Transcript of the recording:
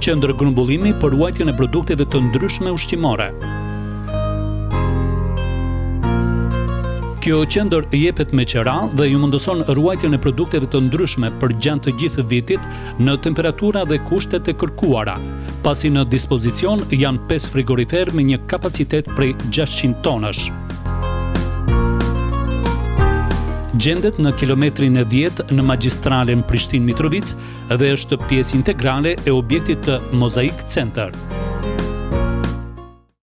Qendër grumbullimi për ruajtjen e produkteve të ndryshme ushqimore. Kjo qendër jepet me qera dhe ju mundëson ruajtjen e produkteve të ndryshme përgjatë të gjithë vitit në temperatura dhe kushtet e kërkuara, pasi në dispozicion janë 5 frigoriferë me një kapacitet prej 600 tonësh. Gjendet në kilometrin e 10 në magjistralen Prishtinë Mitrovicë dhe është pjesë integrale e objektit të Mozaik Center.